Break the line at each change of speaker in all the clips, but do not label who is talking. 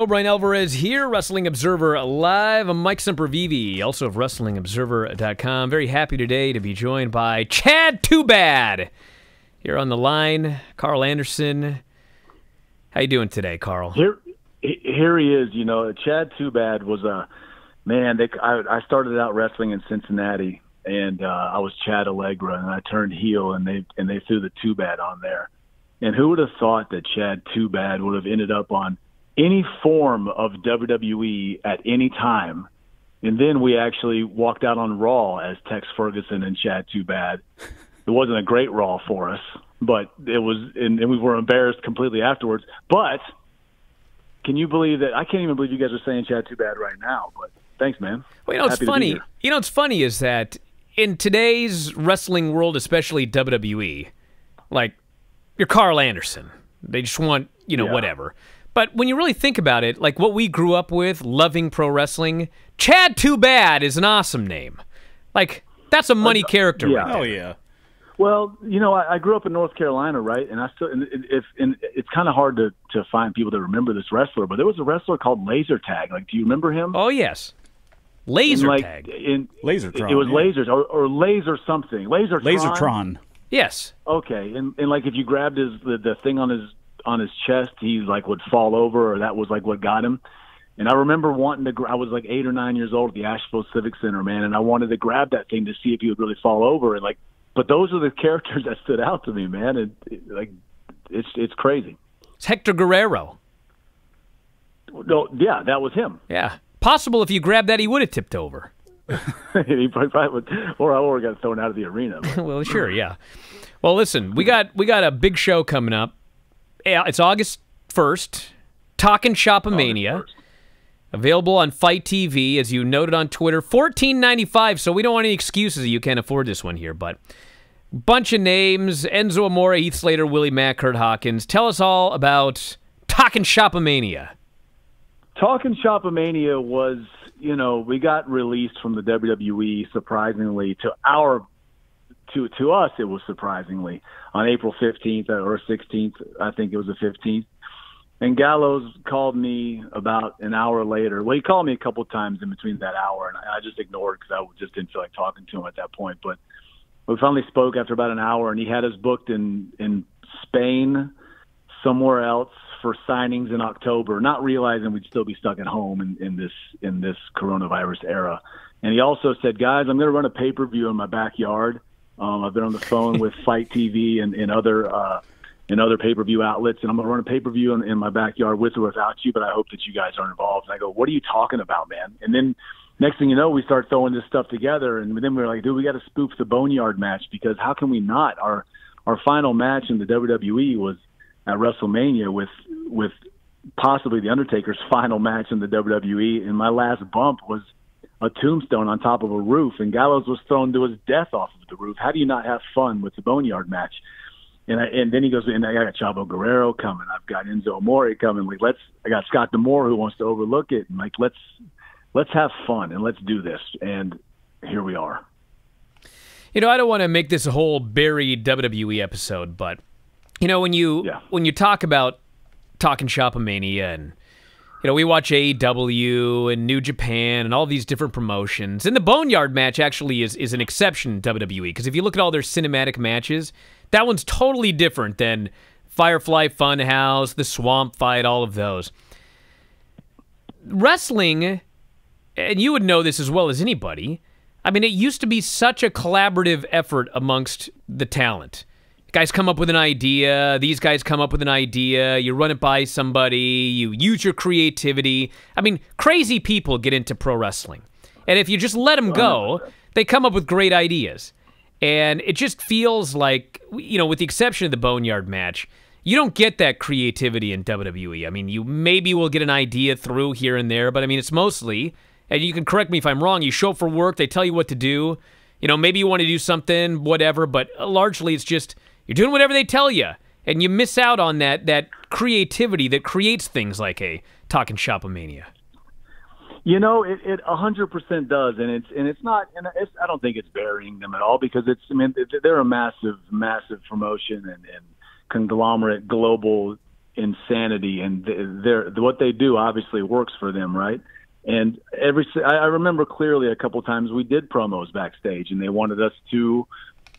Bryan Alvarez here, Wrestling Observer Live. I'm Mike Sempervive, also of WrestlingObserver.com. Very happy today to be joined by Chad Too Bad here on the line. Karl Anderson. How you doing today, Karl?
Here, here he is. You know, Chad Too Bad was a man. They, I, I started out wrestling in Cincinnati, and uh, I was Chad Allegra, and I turned heel, and they and they threw the Too Bad on there. And who would have thought that Chad Too Bad would have ended up on any form of WWE at any time. And then we actually walked out on Raw as Tex Ferguson and Chad Too Bad. It wasn't a great Raw for us, but it was, and, and we were embarrassed completely afterwards. But can you believe that? I can't even believe you guys are saying Chad Too Bad right now. But thanks, man.
Well, you know, it's funny. You know, what's funny is that in today's wrestling world, especially WWE, like you're Karl Anderson. They just want, you know, yeah. whatever. But when you really think about it, like what we grew up with, loving pro wrestling, Chad Too Bad is an awesome name. Like that's a money character.
Yeah.
Right
oh yeah.
Well, you know, I, I grew up in North Carolina, right? And I still, and if, and it's kind of hard to to find people that remember this wrestler, but there was a wrestler called Laser Tag. Like, do you remember him?
Oh yes, Laser
like,
Tag.
In,
Lasertron.
It was
yeah.
lasers or, or laser something. Lasertron.
Lasertron.
Yes.
Okay, and and like if you grabbed his the, the thing on his on his chest, he like would fall over, or that was like what got him. And I remember wanting to. I was like eight or nine years old at the Asheville Civic Center, man, and I wanted to grab that thing to see if he would really fall over. And like, but those are the characters that stood out to me, man. And it, like, it's it's crazy.
It's Hector Guerrero.
No, yeah, that was him.
Yeah, possible if you grabbed that, he would have tipped over.
he probably would, or I would have got thrown out of the arena.
well, sure, yeah. Well, listen, we got we got a big show coming up it's August 1st. TalkNShopA-Mania. Available on FITE TV, as you noted on Twitter. Fourteen ninety five. So we don't want any excuses that you can't afford this one here. But bunch of names: Enzo Amore, Heath Slater, Willie Mack, Kurt Hawkins. Tell us all about TalkNShopA-Mania.
Talking Shopomania was, you know, we got released from the WWE surprisingly to our to to us it was surprisingly on April 15th or 16th, I think it was the 15th. And Gallows called me about an hour later. Well, he called me a couple times in between that hour, and I just ignored because I just didn't feel like talking to him at that point. But we finally spoke after about an hour, and he had us booked in in Spain, somewhere else for signings in October, not realizing we'd still be stuck at home in, in this in this coronavirus era. And he also said, "Guys, I'm going to run a pay per view in my backyard." Um, I've been on the phone with FITE TV and, and other uh, and other pay per view outlets, and I'm going to run a pay per view in, in my backyard with or without you. But I hope that you guys are involved. And I go, what are you talking about, man? And then next thing you know, we start throwing this stuff together, and then we're like, dude, we got to spoof the Boneyard match because how can we not? Our our final match in the WWE was at WrestleMania with with possibly the Undertaker's final match in the WWE, and my last bump was a tombstone on top of a roof, and Gallows was thrown to his death off of the roof. How do you not have fun with the Boneyard match? And I, and then he goes, and I got Chavo Guerrero coming. I've got Enzo Amore coming. Like let's, I got Scott D'Amore who wants to overlook it. And like let's let's have fun and let's do this. And here we are.
You know, I don't want to make this a whole buried WWE episode, but you know when you
yeah.
when you talk about TalkNShopA-Mania and you know, we watch AEW and New Japan and all these different promotions. And the Boneyard match actually is, is an exception WWE because if you look at all their cinematic matches, that one's totally different than Firefly Funhouse, the Swamp Fight, all of those. Wrestling, and you would know this as well as anybody, I mean, it used to be such a collaborative effort amongst the talent guys come up with an idea these guys come up with an idea you run it by somebody you use your creativity. I mean crazy people get into pro wrestling. And if you just let them go they come up with great ideas. And it just feels like you know with the exception of the boneyard match you don't get that creativity in wwe i mean you maybe will get an idea through here and there but i mean it's mostly and you can correct me if i'm wrong you show up for work they tell you what to do. You know maybe you want to do something whatever but largely it's just you're doing whatever they tell you, and you miss out on that that creativity that creates things like a TalkNShopA-Mania.
You know, it it a hundred percent does, and it's and it's not, and it's, I don't think it's burying them at all because it's. I mean, they're a massive, massive promotion and, and conglomerate global insanity, and they're what they do obviously works for them, right? And every I remember clearly a couple times we did promos backstage, and they wanted us to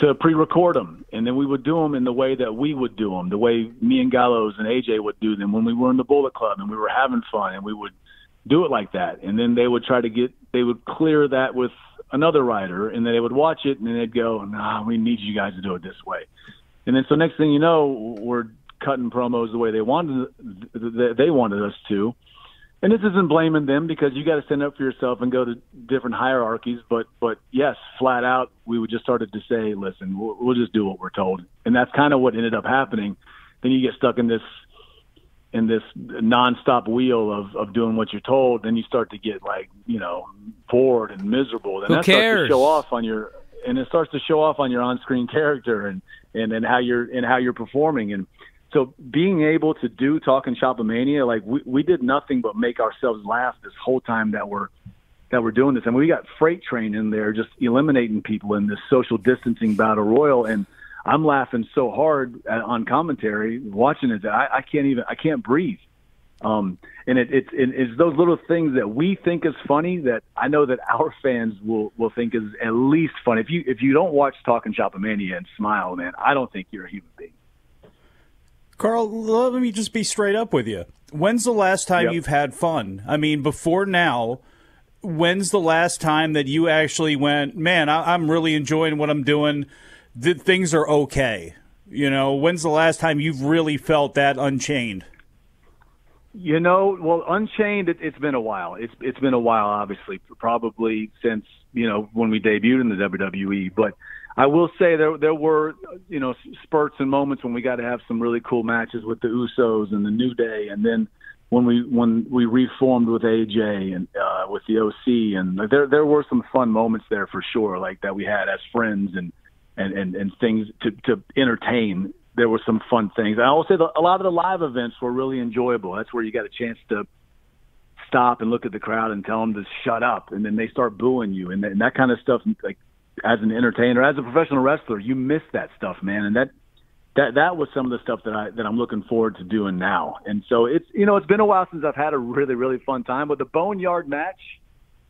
to pre-record them, and then we would do them in the way that we would do them, the way me and Gallows and AJ would do them when we were in the Bullet Club and we were having fun, and we would do it like that. And then they would try to get they would clear that with another writer, and then they would watch it, and then they'd go, "Nah, we need you guys to do it this way." And then so next thing you know, we're cutting promos the way they wanted they wanted us to. And this isn't blaming them because you got to stand up for yourself and go to different hierarchies. But but yes, flat out, we would just started to say, listen, we'll, we'll just do what we're told, and that's kind of what ended up happening. Then you get stuck in this in this nonstop wheel of of doing what you're told. Then you start to get like you know bored and miserable. Then
Who
that
cares?
starts to show off on your and it starts to show off on your on-screen character and and and how you're and how you're performing and so being able to do TalkNShopA-Mania like we, we did nothing but make ourselves laugh this whole time that we're that we're doing this and we got freight train in there just eliminating people in this social distancing battle royal and i'm laughing so hard at, on commentary watching it that I, I can't even i can't breathe um, and it, it's it, it's those little things that we think is funny that I know that our fans will will think is at least funny. If you if you don't watch TalkNShopA-Mania and smile, man, I don't think you're a human being.
Karl, let me just be straight up with you. When's the last time yep. you've had fun? I mean, before now, when's the last time that you actually went, man, I, am really enjoying what I'm doing? That things are okay. You know, when's the last time you've really felt that unchained?
You know, well, Unchained, it, it's been a while. It's it's been a while, obviously, probably since you know when we debuted in the WWE. But I will say there there were you know spurts and moments when we got to have some really cool matches with the Usos and the New Day, and then when we when we reformed with AJ and uh, with the OC, and there there were some fun moments there for sure, like that we had as friends and and and, and things to to entertain there were some fun things. I will say the, a lot of the live events were really enjoyable. That's where you got a chance to stop and look at the crowd and tell them to shut up, and then they start booing you, and, and that kind of stuff. Like as an entertainer, as a professional wrestler, you miss that stuff, man, and that that that was some of the stuff that I that I'm looking forward to doing now. And so it's you know it's been a while since I've had a really really fun time. But the Boneyard match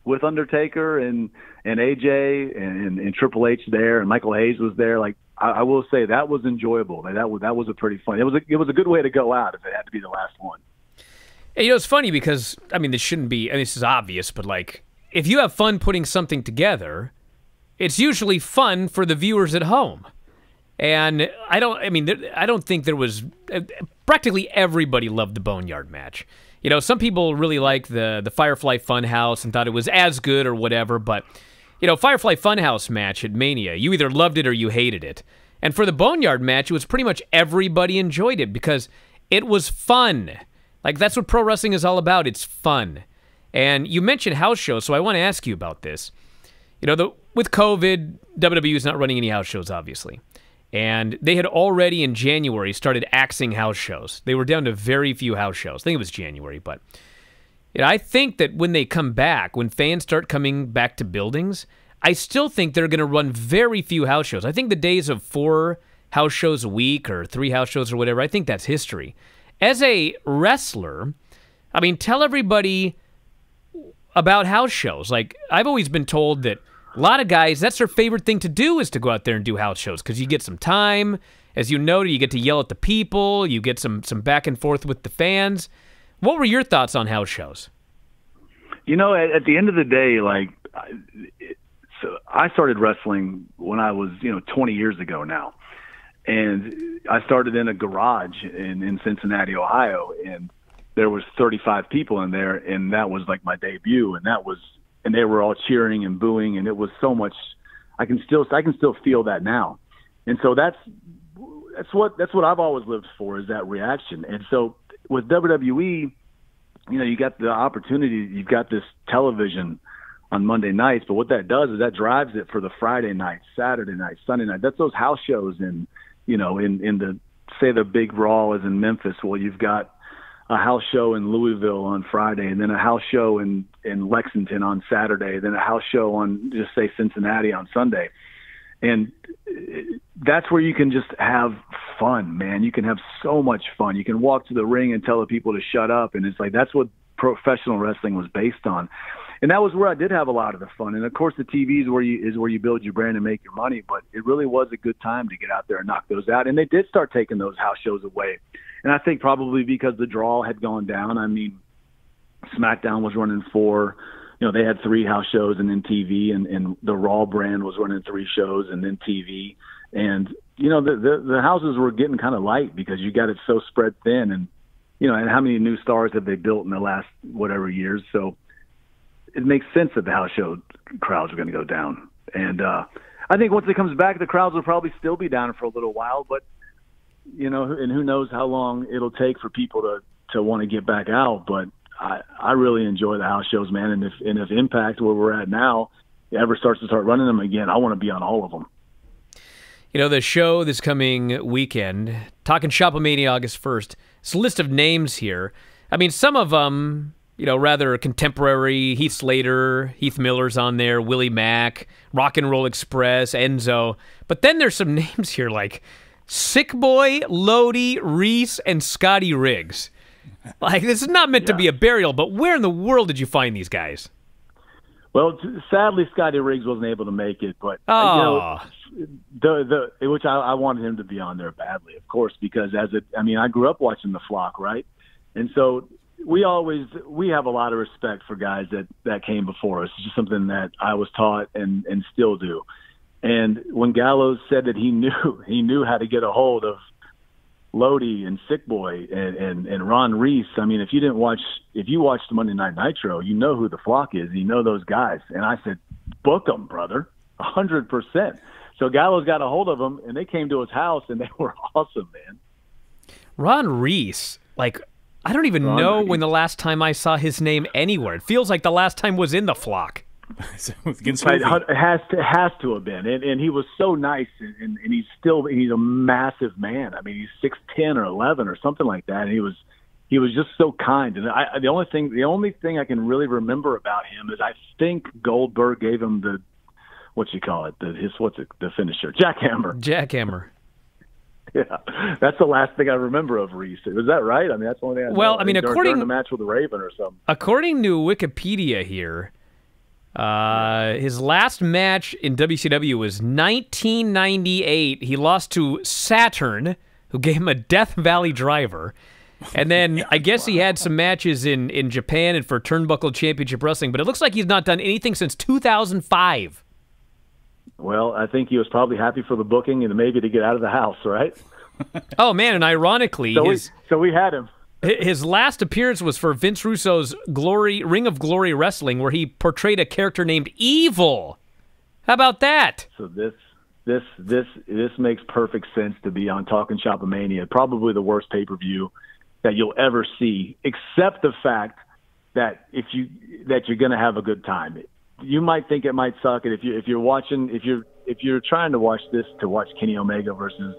with Undertaker and and AJ and, and Triple H there and Michael Hayes was there. Like I, will say that was enjoyable. That was that was a pretty fun. It was a, it was a good way to go out if it had to be the last one.
you know, it's funny because I mean, this shouldn't be. I mean, this is obvious, but like, if you have fun putting something together, it's usually fun for the viewers at home. And I don't. I mean, I don't think there was. Uh, practically everybody loved the Boneyard match. You know, some people really liked the the Firefly Funhouse and thought it was as good or whatever, but you know, Firefly Funhouse match at Mania, you either loved it or you hated it. And for the Boneyard match, it was pretty much everybody enjoyed it because it was fun. Like, that's what pro wrestling is all about. It's fun. And you mentioned house shows, so I want to ask you about this. You know, the, with COVID, WWE is not running any house shows, obviously. And they had already in January started axing house shows. They were down to very few house shows. I think it was January, but I think that when they come back, when fans start coming back to buildings, I still think they're going to run very few house shows. I think the days of four house shows a week or three house shows or whatever, I think that's history. As a wrestler, I mean, tell everybody about house shows. Like, I've always been told that a lot of guys, that's their favorite thing to do is to go out there and do house shows because you get some time. As you know, you get to yell at the people, you get some, some back and forth with the fans. What were your thoughts on house shows?
You know, at, at the end of the day, like, it, so I started wrestling when I was, you know, 20 years ago now. And I started in a garage in, in Cincinnati, Ohio, and there was 35 people in there, and that was like my debut, and that was, and they were all cheering and booing, and it was so much. I can still, I can still feel that now, and so that's, that's what, that's what I've always lived for is that reaction, and so with WWE, you know, you got the opportunity, you've got this television on Monday nights, but what that does is that drives it for the Friday night, Saturday night, Sunday night. That's those house shows in, you know, in in the say the big Raw is in Memphis. Well, you've got a house show in Louisville on Friday, and then a house show in in Lexington on Saturday, then a house show on just say Cincinnati on Sunday. and that's where you can just have fun, man. You can have so much fun. You can walk to the ring and tell the people to shut up, and it's like that's what professional wrestling was based on. And that was where I did have a lot of the fun. And of course, the TV is where you is where you build your brand and make your money. But it really was a good time to get out there and knock those out. And they did start taking those house shows away. And I think probably because the draw had gone down. I mean, SmackDown was running four. You know they had three house shows and then TV, and and the Raw brand was running three shows and then TV, and you know the the, the houses were getting kind of light because you got it so spread thin, and you know and how many new stars have they built in the last whatever years? So it makes sense that the house show crowds are going to go down, and uh, I think once it comes back, the crowds will probably still be down for a little while, but you know, and who knows how long it'll take for people to to want to get back out, but I, I really enjoy the house shows, man. And if and if Impact, where we're at now, ever starts to start running them again, I want to be on all of them.
You know, the show this coming weekend, TalkNShopA-Mania August 1st, it's a list of names here. I mean, some of them, you know, rather contemporary. Heath Slater, Heath Miller's on there, Willie Mack, Rock and Roll Express, Enzo. But then there's some names here like Sick Boy, Lodi, Reese, and Scotty Riggs. Like this is not meant yeah. to be a burial, but where in the world did you find these guys?
Well, sadly, Scotty Riggs wasn't able to make it, but
oh. you know,
ah. the the which I, I wanted him to be on there badly, of course, because as it, I mean, I grew up watching the flock, right? And so we always we have a lot of respect for guys that that came before us. It's just something that I was taught and and still do. And when Gallows said that he knew he knew how to get a hold of Lodi and Sick Boy and, and, and Ron Reese. I mean, if you didn't watch, if you watched the Monday Night Nitro, you know who the flock is. You know those guys. And I said, book them, brother, a hundred percent. So Gallows got a hold of them, and they came to his house, and they were awesome, man.
Ron Reese, like I don't even Ron know Reese. when the last time I saw his name anywhere. It feels like the last time was in the flock.
it has to has to have been, and, and he was so nice, and, and he's still he's a massive man. I mean, he's six ten or eleven or something like that, and he was he was just so kind. And I, the only thing the only thing I can really remember about him is I think Goldberg gave him the what you call it the his what's it the finisher jackhammer
jackhammer.
Yeah, that's the last thing I remember of Reese. Was that right? I mean, that's the only thing. I
well, know. I mean,
during,
according
during the match with the Raven or something.
According to Wikipedia here, uh, his last match in WCW was 1998. He lost to Saturn, who gave him a Death Valley driver. And then I guess wow. he had some matches in, in Japan and for Turnbuckle Championship Wrestling, but it looks like he's not done anything since 2005.
Well, I think he was probably happy for the booking and maybe to get out of the house, right?
oh man, and ironically,
so,
his,
we, so we had him.
His last appearance was for Vince Russo's Glory Ring of Glory Wrestling, where he portrayed a character named Evil. How about that?
So this this this this makes perfect sense to be on TalkNShopA-Mania. Probably the worst pay per view that you'll ever see, except the fact that if you that you're going to have a good time. You might think it might suck, and if you if you're watching if you're if you're trying to watch this to watch Kenny Omega versus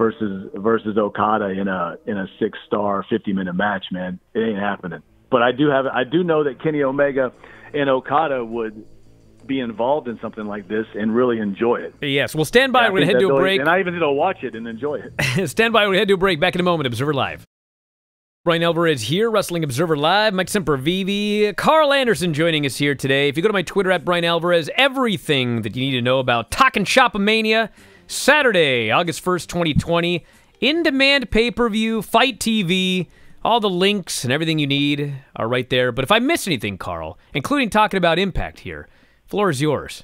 versus versus Okada in a in a six star fifty minute match, man. It ain't happening. But I do have I do know that Kenny Omega and Okada would be involved in something like this and really enjoy it.
Yes. Well, stand by. Yeah, We're to head to a break.
And I even need to watch it and enjoy
it. stand by. We're to head to a break. Back in a moment. Observer Live. Bryan Alvarez here, Wrestling Observer Live. Mike Sempervive, Karl Anderson joining us here today. If you go to my Twitter at Bryan Alvarez, everything that you need to know about TalkNShopA-Mania Saturday, August 1st, 2020. In demand pay per view, FITE TV. All the links and everything you need are right there. But if I miss anything, Karl, including talking about Impact here, floor is yours.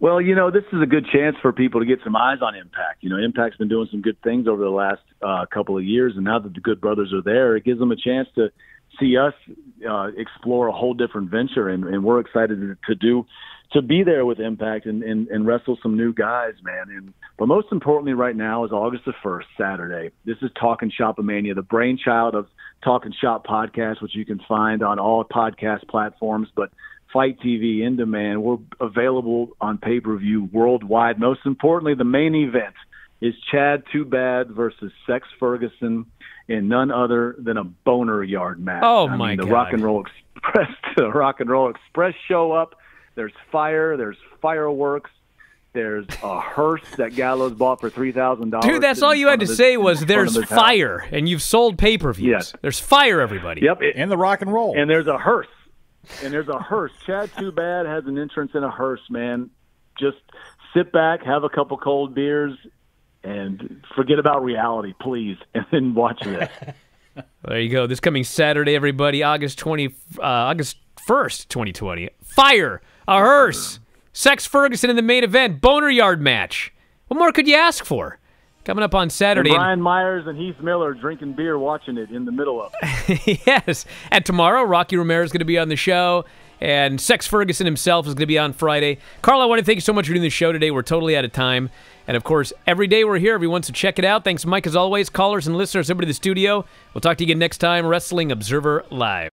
Well, you know, this is a good chance for people to get some eyes on Impact. You know, Impact's been doing some good things over the last uh, couple of years, and now that the Good Brothers are there, it gives them a chance to see us uh, explore a whole different venture, and, and we're excited to, to do to be there with Impact and, and, and wrestle some new guys, man. And but most importantly, right now is August the first, Saturday. This is TalkNShopA-Mania, the brainchild of Talking Shop podcast, which you can find on all podcast platforms. But FITE TV in demand. We're available on pay per view worldwide. Most importantly, the main event is Chad Too Bad versus Sex Ferguson in none other than a boner yard match.
Oh
I
my
mean, the
God.
Rock and Roll Express, the Rock and Roll Express show up there's fire. There's fireworks. There's a hearse that Gallows bought for three thousand dollars.
Dude, that's all you had to say was there's fire, and you've sold pay per views.
Yes.
There's fire, everybody.
Yep, it,
and the rock and roll.
and there's a hearse, and there's a hearse. Chad Too Bad has an entrance in a hearse. Man, just sit back, have a couple cold beers, and forget about reality, please, and then watch this.
There you go. This coming Saturday, everybody, August twenty, uh, August first, twenty twenty. Fire, a hearse, Sex Ferguson in the main event, boner yard match. What more could you ask for? Coming up on Saturday.
And Brian Myers and Heath Miller drinking beer, watching it in the middle of
it. yes. And tomorrow, Rocky Romero is going to be on the show, and Sex Ferguson himself is going to be on Friday. Karl, I want to thank you so much for doing the show today. We're totally out of time. And of course, every day we're here, everyone, so check it out. Thanks, Mike, as always. Callers and listeners, everybody in the studio. We'll talk to you again next time. Wrestling Observer Live.